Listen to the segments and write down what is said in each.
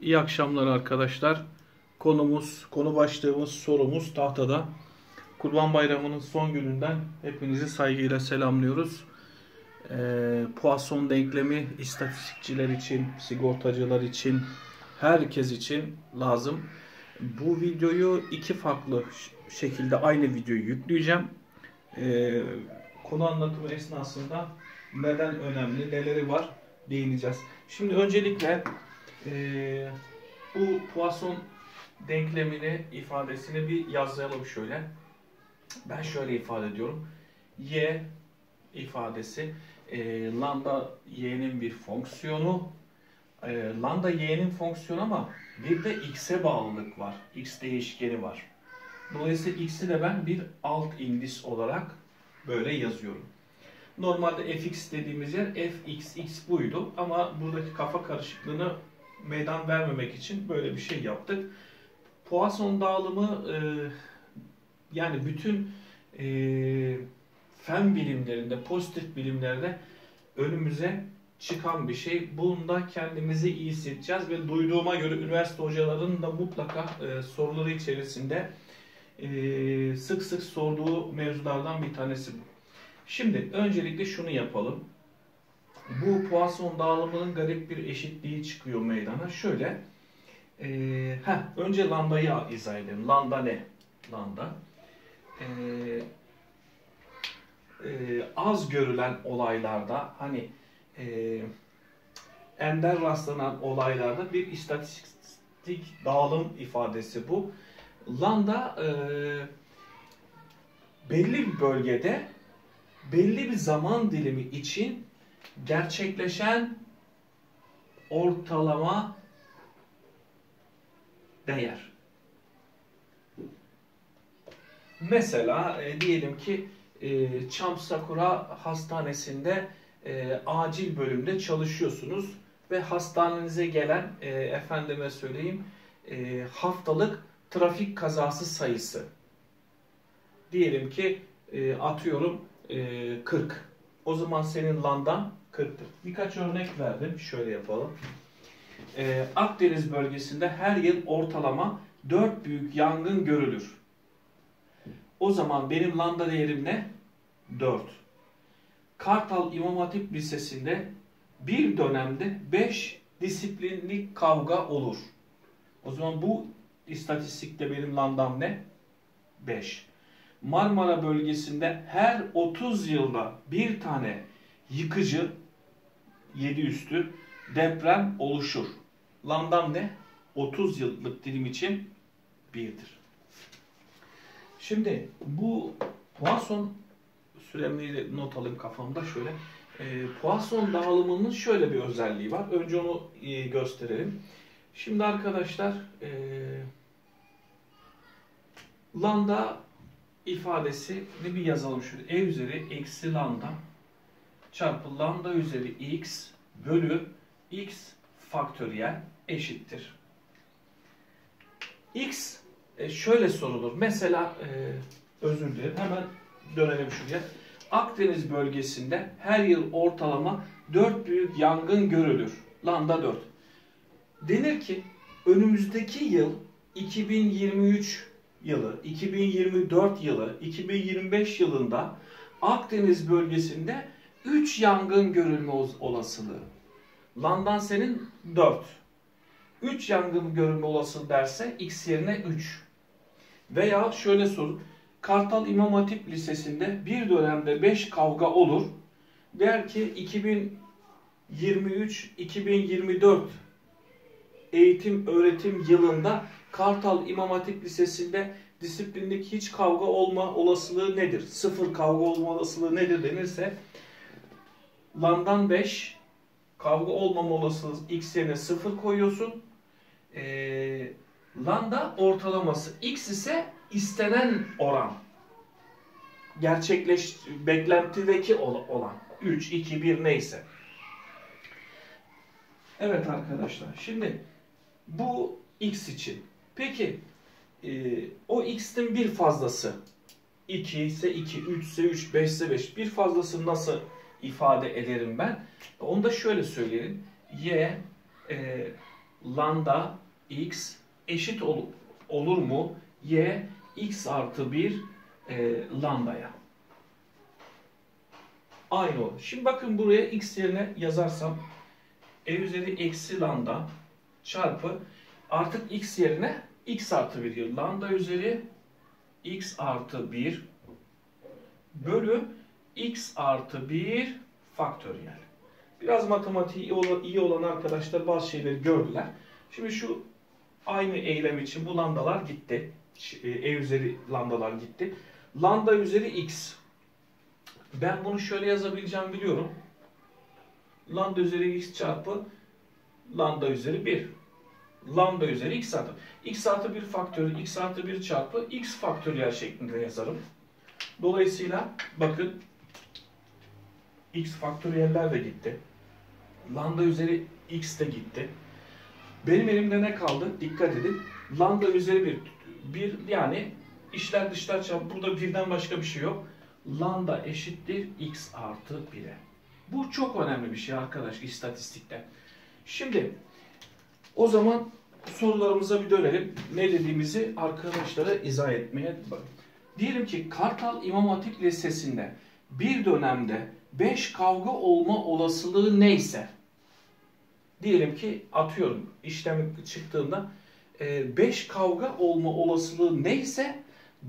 İyi akşamlar arkadaşlar. Konumuz, konu başlığımız, sorumuz tahtada. Kurban Bayramı'nın son gününden hepinizi saygıyla selamlıyoruz. Ee, Poisson denklemi istatistikçiler için, sigortacılar için, herkes için lazım. Bu videoyu iki farklı şekilde aynı videoyu yükleyeceğim. Ee, konu anlatımı esnasında neden önemli, neleri var değineceğiz. Şimdi öncelikle e, bu Poisson denklemini, ifadesini bir yazalım şöyle. Ben şöyle ifade ediyorum. Y ifadesi e, lambda y'nin bir fonksiyonu. E, lambda y'nin fonksiyonu ama bir de x'e bağlılık var. x değişkeni var. Dolayısıyla x'i de ben bir alt indis olarak böyle yazıyorum. Normalde fx dediğimiz yer fx, x buydu ama buradaki kafa karışıklığını meydan vermemek için böyle bir şey yaptık. Poisson dağılımı e, yani bütün e, fen bilimlerinde, pozitif bilimlerde önümüze çıkan bir şey. Bunda kendimizi iyi hissedeceğiz ve duyduğuma göre üniversite hocalarının da mutlaka e, soruları içerisinde e, sık sık sorduğu mevzulardan bir tanesi bu. Şimdi öncelikle şunu yapalım. Bu Poisson dağılımının garip bir eşitliği çıkıyor meydana. Şöyle, e, heh, önce lambdayı izah edelim. Lambda ne? Lambda. E, e, az görülen olaylarda, hani e, ender rastlanan olaylarda bir istatistik dağılım ifadesi bu. Lambda e, belli bir bölgede belli bir zaman dilimi için gerçekleşen ortalama değer. Mesela e, diyelim ki e, Çam Sakura Hastanesi'nde e, acil bölümde çalışıyorsunuz ve hastanenize gelen e, efendime söyleyeyim e, haftalık trafik kazası sayısı. Diyelim ki e, atıyorum e, 40. O zaman senin landan 40'tır. Birkaç örnek verdim. Şöyle yapalım. E, Akdeniz bölgesinde her yıl ortalama 4 büyük yangın görülür. O zaman benim landa değerim ne? 4. Kartal İmam Hatip Lisesi'nde bir dönemde 5 disiplinlik kavga olur. O zaman bu istatistikte benim landam ne? 5. Marmara bölgesinde her 30 yılda bir tane yıkıcı 7 üstü deprem oluşur. Landam ne? 30 yıllık dilim için 1'dir. Şimdi bu Poisson süremliği not alayım kafamda şöyle. E, Poisson dağılımının şöyle bir özelliği var. Önce onu e, gösterelim. Şimdi arkadaşlar e, lambda ifadesini bir yazalım şöyle. E üzeri eksi lambda çarpı lambda üzeri x bölü x faktöriyel eşittir. x e, şöyle sorulur. Mesela e, özür dilerim hemen dönelim şuraya. Akdeniz bölgesinde her yıl ortalama 4 büyük yangın görülür. Lambda 4. Denir ki önümüzdeki yıl 2023 yılı, 2024 yılı, 2025 yılında Akdeniz bölgesinde 3 yangın görülme olasılığı. Landan senin 4. 3 yangın görülme olasılığı derse x yerine 3. Veya şöyle sorun. Kartal İmam Hatip Lisesi'nde bir dönemde 5 kavga olur. Der ki 2023-2024 eğitim öğretim yılında Kartal İmam Hatip Lisesi'nde disiplinlik hiç kavga olma olasılığı nedir? Sıfır kavga olma olasılığı nedir denirse Landan 5 kavga olmama olasılığı x yerine 0 koyuyorsun. E, lambda ortalaması x ise istenen oran. Gerçekleş beklentideki olan 3 2 1 neyse. Evet arkadaşlar. Şimdi bu x için. Peki e, o x'in bir fazlası 2 ise 2, 3 ise 3, 5 ise 5. Bir fazlasını nasıl ifade ederim ben? Onu da şöyle söyleyelim. Y e, lambda x eşit ol, olur mu y x artı 1 e, lambdaya. Aynı o. Şimdi bakın buraya x yerine yazarsam e üzeri eksi lambda çarpı artık x yerine x artı 1 diyor. Lambda üzeri x artı 1 bölü x artı 1 faktöriyel. Biraz matematiği iyi olan arkadaşlar bazı şeyleri gördüler. Şimdi şu aynı eylem için bu lambdalar gitti. E, e üzeri lambdalar gitti. Lambda üzeri x. Ben bunu şöyle yazabileceğim biliyorum. Lambda üzeri x çarpı lambda üzeri 1. Lambda üzeri x artı. x artı 1 faktörü x artı 1 çarpı x faktöriyel şeklinde yazarım. Dolayısıyla bakın x faktöriyeller de gitti. Lambda üzeri x de gitti. Benim elimde ne kaldı? Dikkat edin. Lambda üzeri bir, bir yani işler dışlar çarpı burada birden başka bir şey yok. Lambda eşittir x artı 1'e. Bu çok önemli bir şey arkadaş istatistikte. Şimdi o zaman sorularımıza bir dönelim. Ne dediğimizi arkadaşlara izah etmeye bakın. Diyelim ki Kartal İmam Hatip Lisesi'nde bir dönemde 5 kavga olma olasılığı neyse diyelim ki atıyorum işlem çıktığında 5 e, kavga olma olasılığı neyse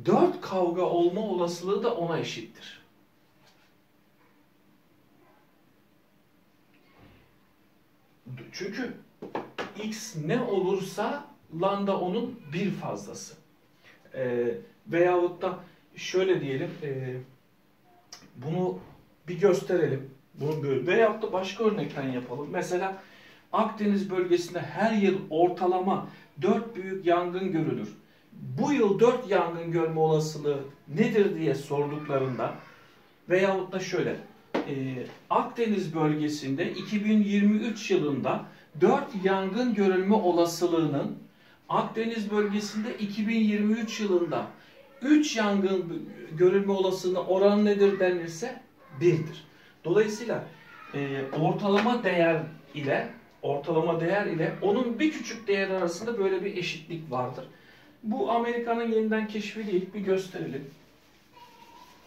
4 kavga olma olasılığı da ona eşittir. Çünkü x ne olursa lambda onun bir fazlası. Ee, veyahut da şöyle diyelim e, bunu bir gösterelim. Bunu böyle. Veyahut da başka örnekten yapalım. Mesela Akdeniz bölgesinde her yıl ortalama 4 büyük yangın görülür. Bu yıl 4 yangın görme olasılığı nedir diye sorduklarında veyahut da şöyle e, Akdeniz bölgesinde 2023 yılında 4 yangın görülme olasılığının Akdeniz bölgesinde 2023 yılında 3 yangın görülme olasılığı oranı nedir denirse 1'dir. Dolayısıyla e, ortalama değer ile ortalama değer ile onun bir küçük değer arasında böyle bir eşitlik vardır. Bu Amerika'nın yeniden keşfi değil. Bir gösterelim.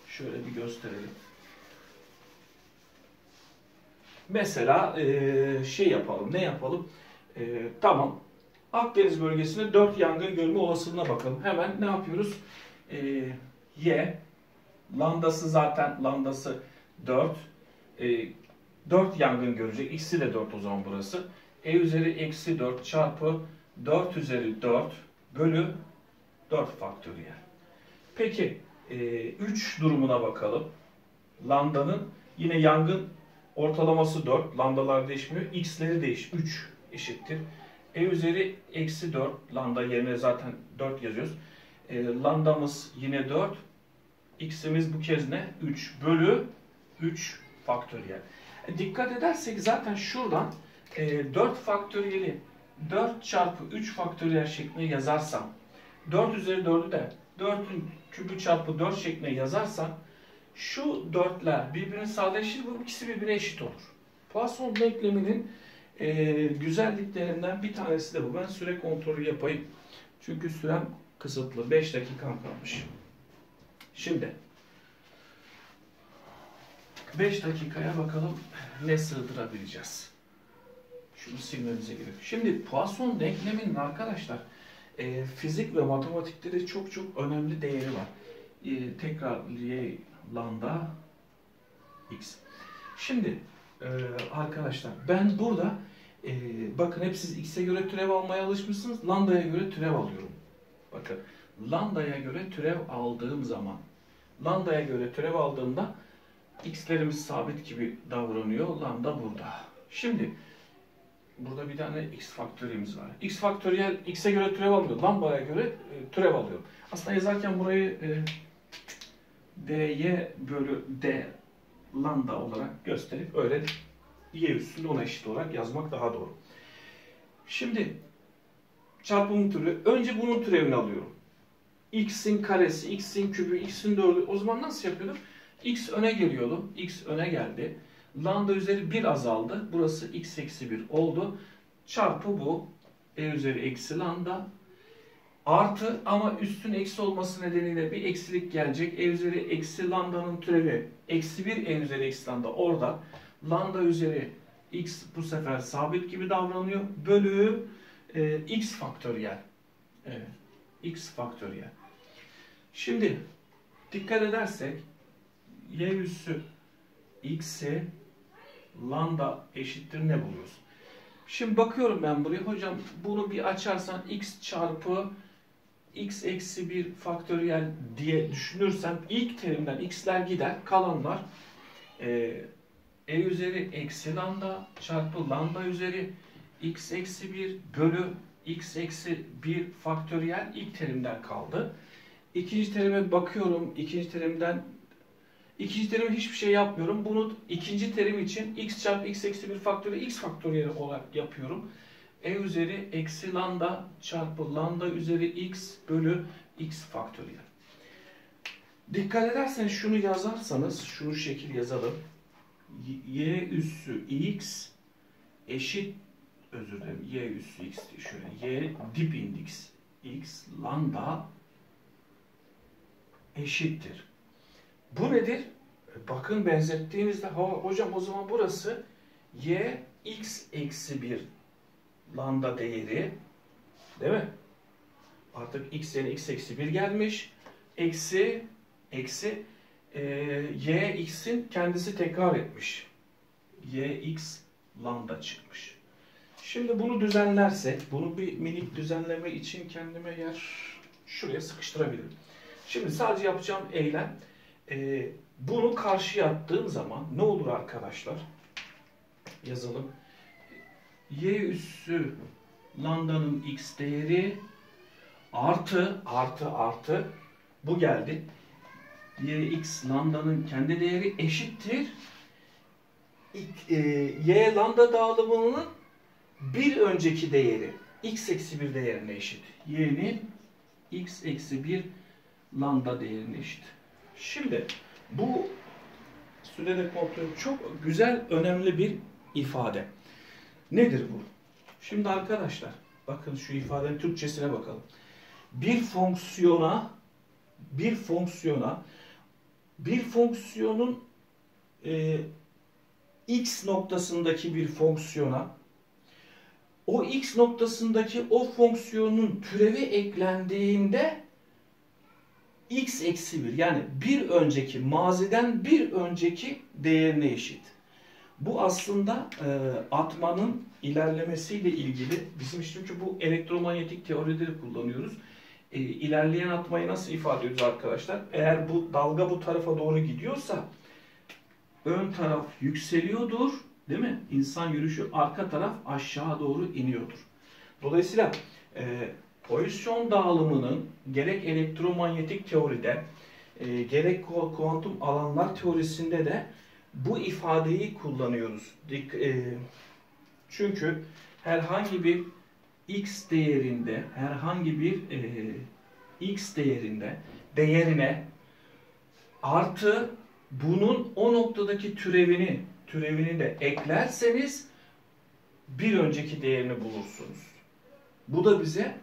Şöyle bir gösterelim. Mesela e, şey yapalım. Ne yapalım? E, tamam. Akdeniz bölgesinde 4 yangın görme olasılığına bakalım. Hemen ne yapıyoruz? E, y. Lambdası zaten lambdası 4. E, 4 yangın görecek. X'i de 4 o zaman burası. E üzeri eksi 4 çarpı 4 üzeri 4 bölü 4 faktöriyel. Peki 3 e, durumuna bakalım. Lambda'nın yine yangın ortalaması 4. Lambdalar değişmiyor. X'leri değiş. 3 eşittir. E üzeri eksi 4. Lambda yerine zaten 4 yazıyoruz. E, lambdamız yine 4. X'imiz bu kez ne? 3 bölü 3 faktöriyel. E, dikkat edersek zaten şuradan e, 4 faktöriyeli 4 çarpı 3 faktöriyel şeklinde yazarsam 4 üzeri 4'ü de 4'ün kübü çarpı 4 şeklinde yazarsam şu dörtler birbirini sadeleşir bu ikisi birbirine eşit olur. Poisson denkleminin e, güzelliklerinden bir tanesi de bu. Ben süre kontrolü yapayım. Çünkü sürem kısıtlı. 5 dakikam kalmış. Şimdi 5 dakikaya bakalım ne sığdırabileceğiz. Şunu silmemize gerek. Şimdi Poisson denkleminin arkadaşlar e, fizik ve matematikte de çok çok önemli değeri var. E, tekrar lambda x. Şimdi e, arkadaşlar ben burada e, bakın hep siz x'e göre türev almaya alışmışsınız. Lambda'ya göre türev alıyorum. Bakın lambda'ya göre türev aldığım zaman lambda'ya göre türev aldığımda x'lerimiz sabit gibi davranıyor. Lambda burada. Şimdi burada bir tane x faktöriyemiz var. x faktöriyel x'e göre türev almıyor. Lambda'ya göre e, türev alıyor. Aslında yazarken burayı e, dy bölü d lambda olarak gösterip öyle y üstünde ona eşit olarak yazmak daha doğru. Şimdi çarpımın türü. Önce bunun türevini alıyorum. x'in karesi, x'in kübü, x'in dördü. O zaman nasıl yapıyordum? x öne geliyordu. x öne geldi. Lambda üzeri 1 azaldı. Burası x eksi 1 oldu. Çarpı bu. E üzeri eksi lambda artı ama üstün eksi olması nedeniyle bir eksilik gelecek. E üzeri eksi lambdanın türevi eksi 1 e üzeri eksi lambda orada. Lambda üzeri x bu sefer sabit gibi davranıyor. Bölü e, x faktöriyel. Evet. x faktöriyel. Şimdi dikkat edersek y üssü x'e lambda eşittir ne buluyoruz? Şimdi bakıyorum ben buraya. Hocam bunu bir açarsan x çarpı x eksi 1 faktöriyel diye düşünürsem ilk terimden x'ler gider. Kalanlar e, e üzeri eksi lambda çarpı lambda üzeri x eksi 1 bölü x eksi 1 faktöriyel ilk terimden kaldı. İkinci terime bakıyorum. İkinci terimden ikinci terim hiçbir şey yapmıyorum. Bunu ikinci terim için x çarpı x eksi 1 faktöriyel x faktöriyel olarak yapıyorum. E üzeri eksi lambda çarpı lambda üzeri x bölü x faktöriyel. Dikkat ederseniz şunu yazarsanız şunu şekil yazalım y üssü x eşit özür dilerim y üssü x diye şöyle y dip indeks x lambda eşittir. Bu nedir? Bakın benzettiğinizde hocam o zaman burası y x eksi 1 lambda değeri değil mi? Artık x yerine x eksi 1 gelmiş. Eksi eksi e, y x'in kendisi tekrar etmiş. y x lambda çıkmış. Şimdi bunu düzenlersek, bunu bir minik düzenleme için kendime yer şuraya sıkıştırabilirim. Şimdi sadece yapacağım eylem, e, bunu karşıya attığım zaman ne olur arkadaşlar? Yazalım. Y üssü lambdanın x değeri artı artı artı bu geldi yx lambdanın kendi değeri eşittir e, y lambda dağılımının bir önceki değeri x eksi 1 değerine eşit. y'nin x eksi 1 lambda değerine eşit. Şimdi bu sürede kontrol çok güzel, önemli bir ifade. Nedir bu? Şimdi arkadaşlar, bakın şu ifadenin Türkçesine bakalım. Bir fonksiyona bir fonksiyona bir fonksiyonun e, x noktasındaki bir fonksiyona o x noktasındaki o fonksiyonun türevi eklendiğinde x eksi 1 yani bir önceki maziden bir önceki değerine eşit. Bu aslında e, atmanın ilerlemesiyle ilgili bizim çünkü bu elektromanyetik teorileri kullanıyoruz e, ilerleyen atmayı nasıl ifade ediyoruz arkadaşlar? Eğer bu dalga bu tarafa doğru gidiyorsa ön taraf yükseliyordur. Değil mi? İnsan yürüyüşü arka taraf aşağı doğru iniyordur. Dolayısıyla e, pozisyon dağılımının gerek elektromanyetik teoride e, gerek kuantum alanlar teorisinde de bu ifadeyi kullanıyoruz. E, çünkü herhangi bir x değerinde herhangi bir e, x değerinde değerine artı bunun o noktadaki türevini türevini de eklerseniz bir önceki değerini bulursunuz. Bu da bize